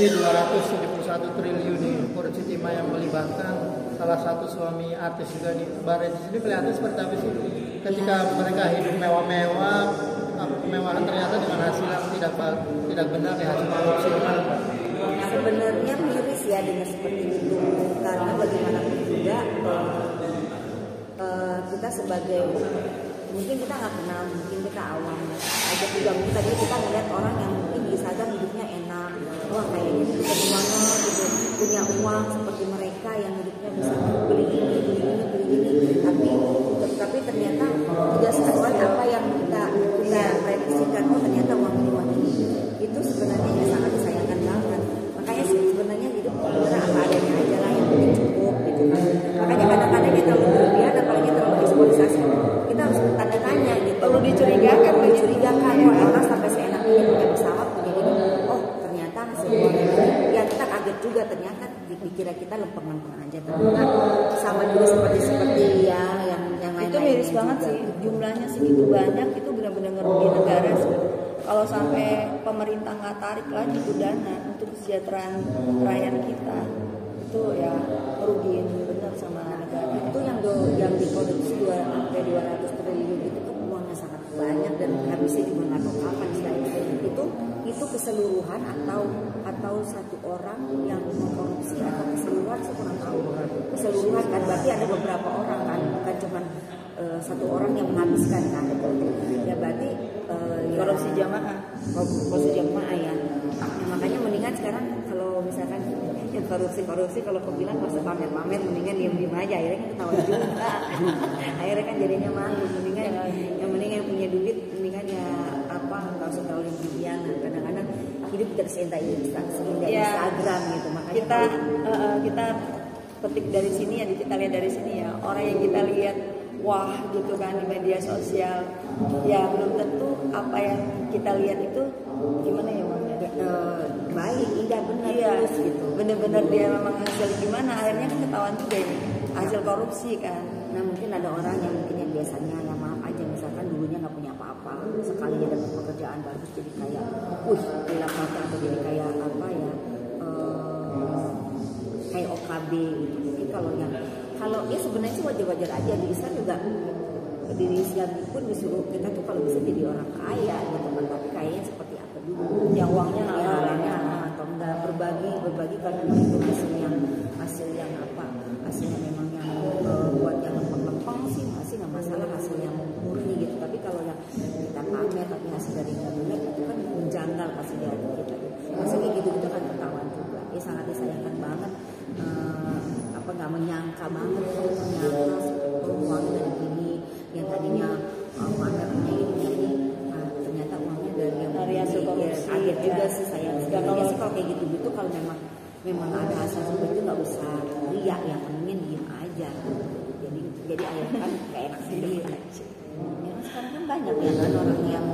korupsi 271 triliun nih korupsi timah yang melibatkan salah satu suami artis juga nih Bare. Di sini kelihatan seperti apa sih? Ketika mereka hidup mewah-mewah kemewahan ternyata dengan hasil yang tidak tidak benar ya hasil korupsi? Sebenarnya miris ya dengan seperti itu. Karena bagaimanapun juga uh, kita sebagai mungkin kita nggak kenal mungkin kita awam aja juga mungkin tadi kita ngeliat orang yang mungkin di Instagram hidupnya enak wah kayaknya itu banget gitu punya uang seperti mereka yang hidupnya bisa beli ini beli ini beli ini. Tapi tapi ternyata tidak apa yang kita kita prediksikan oh ternyata uang ini uang ini itu sebenarnya ya sangat disayangkan banget makanya sebenarnya hidup benar apa adanya aja lah yang penting cukup gitu kan makanya kadang-kadang kita terlalu berlebihan apalagi terlalu eksploitasi kita harus tanda tanya gitu perlu dicurigakan perlu dicurigakan kok orang sampai seenak ini punya pesawat punya ini oh ternyata semua ya kita kaget juga ternyata dikira kita lempeng-lempeng aja ternyata sama juga seperti seperti ya yang yang lain itu miris banget juga. sih jumlahnya segitu banyak itu benar-benar ngerugi negara sih kalau sampai pemerintah nggak tarik lagi itu dana untuk kesejahteraan rakyat kita itu ya merugiin benar sama negara itu yang do, yang dikorupsi dua sampai dua ratus triliun itu banyak dan habisnya juga nggak tahu kapan itu itu keseluruhan atau atau satu orang yang mengkorupsi atau keseluruhan saya kurang tahu. Keseluruhan kan berarti ada beberapa orang kan bukan cuma uh, satu orang yang menghabiskan kan ya berarti uh, ya, korupsi jamaah korupsi jamaah ya nah, makanya mendingan sekarang kalau misalkan yang korupsi korupsi kalau kau bilang masa pamer pamer mendingan diam diam aja. Akhirnya kan ketawa juga. Akhirnya kan jadinya malu. Mendingan yang mendingan yang punya duit mendingan ya apa nggak usah terlalu berlebihan kadang-kadang hidup tidak seindah seindah ya, Instagram gitu makanya kita uh, kita petik dari sini ya kita lihat dari sini ya. Orang yang kita lihat wah gitu kan di media sosial. Ya belum tentu apa yang kita lihat itu gimana ya? Uh, baik indah benar iya, terus gitu. bener-bener dia memang hasil gimana akhirnya kan ketahuan juga ini hasil korupsi kan. Nah mungkin ada orang yang mungkin yang biasanya ya maaf aja misalkan dulunya nggak punya apa-apa sekalinya dapat pekerjaan bagus jadi kayak wih bilang mata atau jadi kayak apa ya uh, kayak OKB gitu. Mungkin kalau yang kalau ya sebenarnya sih wajar-wajar aja di Islam juga di Islam pun disuruh kita tuh kalau bisa jadi orang kaya gitu kan. Tapi kayaknya seperti yang uangnya nggak ya, uangnya atau enggak berbagi berbagi karena itu dari hasil korupsi ya. juga sih saya sebenarnya sih kalau kayak gitu gitu kalau memang memang ada hasil seperti itu nggak usah riak ya mendingin diem aja. Jadi jadi akhirnya kan kayak enak sendiri ya sekarang kan banyak ya kan orang yang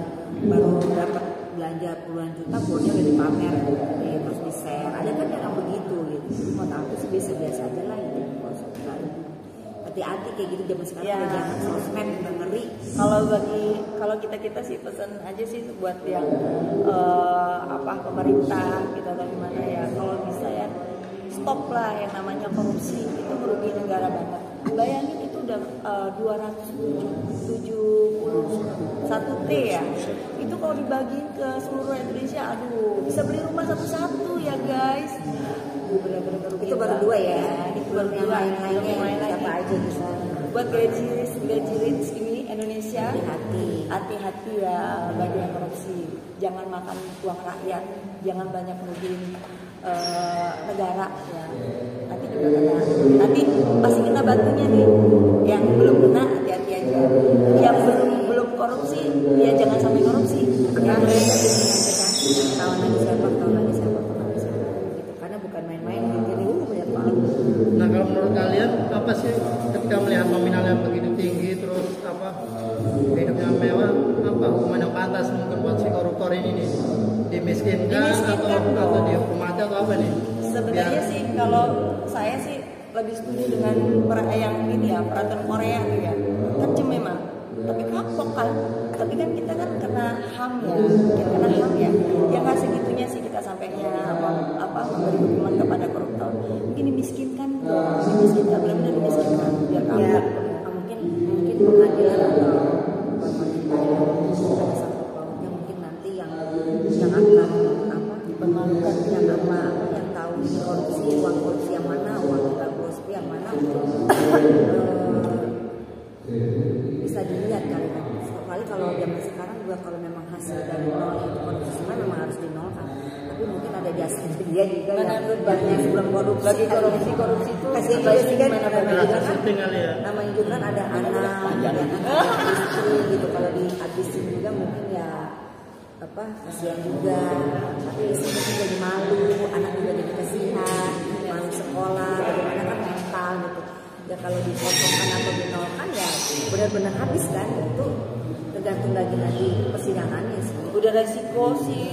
baru dapat belanja puluhan juta pulnya udah dipamer. Ya, terus di share. Ada kan yang begitu gitu. Mau aku sih biasa biasa aja lah gitu. Hati-hati kayak gitu zaman sekarang ya. jangan sosmed ngeri kalau bagi kalau kita kita sih pesan aja sih buat yang uh, apa pemerintah gitu atau gimana ya. Kalau bisa ya stop lah yang namanya korupsi. Itu merugi negara banget. Bayangin itu udah uh, 271 T ya. Itu kalau dibagi ke seluruh Indonesia aduh bisa beli rumah satu-satu ya guys. Itu baru dua ya? Itu baru yang lain-lainnya. Apa aja bisa buat gaji gaji rich Indonesia hati-hati. hati-hati ya bagi yang korupsi. Jangan makan uang rakyat jangan banyak merugiin uh, negara ya. Nanti juga kena. Nanti pasti kena batunya nih. Yang belum kena hati-hati aja. Yang belum belum korupsi ya jangan sampai korupsi. Ya, ya, tahun lagi siapa tahun lagi siapa Nah kalau menurut kalian apa sih kalau saya sih lebih setuju dengan yang ini ya peraturan Korea tuh ya. Kecil memang tapi kapok kan. Tapi kan kita kan kena ham ya kena ham ya. Yang juga kalau memang hasil dari nol itu korupsi semua memang harus dinolkan tapi mungkin ada jasa dia juga Mana yang menurut banyak sebelum korupsi bagi korupsi korupsi itu kasihan juga sih kan? namanya juga kan ya. namanya juga kan ada anak ya kan istri gitu. Kalau dihabisin juga mungkin ya apa kasihan juga. Tapi istri mungkin jadi malu anak juga jadi kasihan malu sekolah bagaimana kan mental gitu. Ya kalau dipotongkan atau dinolkan ya benar-benar habis kan itu tergantung lagi nanti persidangannya sih. Udah resiko sih.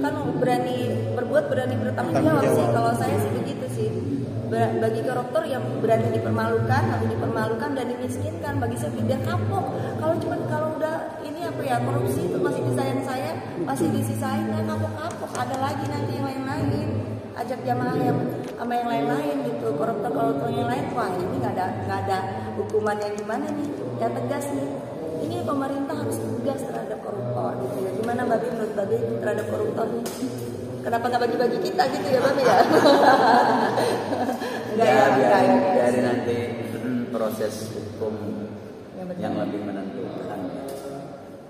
Kan berani berbuat berani bertanggung jawab sih. Kalau saya sih begitu sih. Bagi koruptor yang berani dipermalukan atau dipermalukan dan dimiskinkan. Bagi saya biar kapok. Kalau cuma kalau udah ini apa ya korupsi itu masih disayang saya masih disisain ya kapok kapok ada lagi nanti yang lain lain ajak jamaah yang sama yang lain lain gitu. Koruptor koruptor yang lain wah ini nggak ada nggak ada hukuman yang gimana nih? Yang tegas nih ini pemerintah harus tegas terhadap koruptor gitu ya. Gimana Babi menurut Babi terhadap koruptor nih? Kenapa nggak bagi-bagi kita gitu ya Babi ya? Enggak ya, Ya, biarin, ya. biarin nanti mm, proses hukum Yang betul. yang lebih menentukan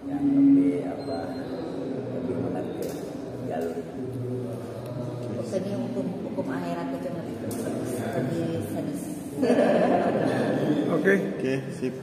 yang lebih apa lebih mengerti jalur ini hukum hukum akhirat itu lebih lebih sadis Oke, oke, sip.